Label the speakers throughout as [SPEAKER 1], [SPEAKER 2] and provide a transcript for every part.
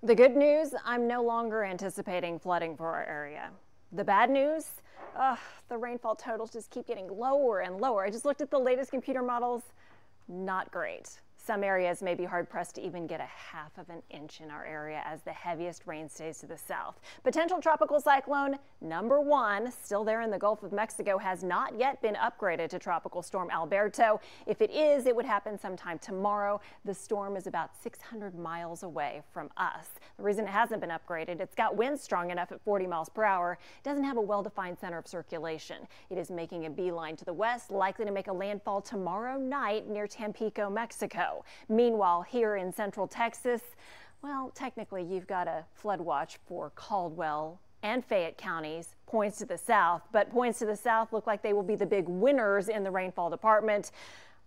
[SPEAKER 1] The good news, I'm no longer anticipating flooding for our area. The bad news, the rainfall totals just keep getting lower and lower. I just looked at the latest computer models, not great. Some areas may be hard pressed to even get a half of an inch in our area as the heaviest rain stays to the south. Potential tropical cyclone number one, still there in the Gulf of Mexico, has not yet been upgraded to Tropical Storm Alberto. If it is, it would happen sometime tomorrow. The storm is about 600 miles away from us. The reason it hasn't been upgraded, it's got winds strong enough at 40 miles per hour. Doesn't have a well-defined center of circulation. It is making a beeline to the west, likely to make a landfall tomorrow night near Tampico, Mexico. Meanwhile, here in central Texas, well, technically you've got a flood watch for Caldwell and Fayette counties, points to the south, but points to the south look like they will be the big winners in the rainfall department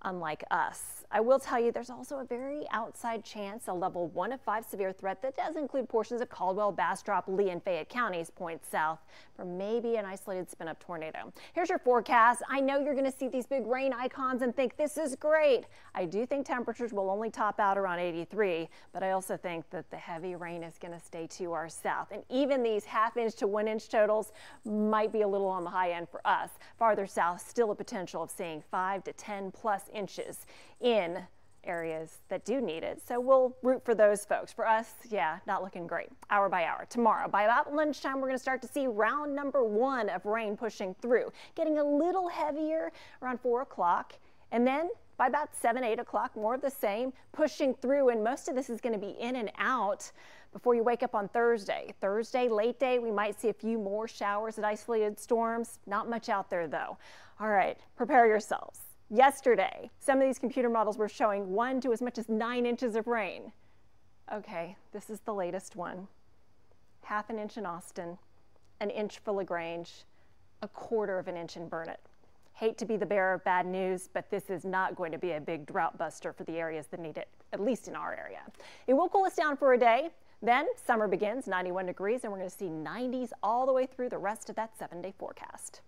[SPEAKER 1] unlike us. I will tell you there's also a very outside chance a level 1 of 5 severe threat that does include portions of Caldwell, Bastrop, Lee, and Fayette counties points south for maybe an isolated spin-up tornado. Here's your forecast. I know you're going to see these big rain icons and think this is great. I do think temperatures will only top out around 83, but I also think that the heavy rain is going to stay to our south. And even these half inch to one inch totals might be a little on the high end for us. Farther south, still a potential of seeing 5 to 10 plus inches in areas that do need it. So we'll root for those folks. For us, yeah, not looking great. Hour by hour. Tomorrow, by about lunchtime, we're going to start to see round number one of rain pushing through, getting a little heavier around 4 o'clock. And then by about 7, 8 o'clock, more of the same, pushing through. And most of this is going to be in and out before you wake up on Thursday. Thursday, late day, we might see a few more showers and isolated storms. Not much out there, though. All right, prepare yourselves. Yesterday, some of these computer models were showing one to as much as nine inches of rain. Okay, this is the latest one. Half an inch in Austin, an inch for LaGrange, a quarter of an inch in Burnet. Hate to be the bearer of bad news, but this is not going to be a big drought buster for the areas that need it, at least in our area. It will cool us down for a day. Then summer begins, 91 degrees, and we're going to see 90s all the way through the rest of that seven day forecast.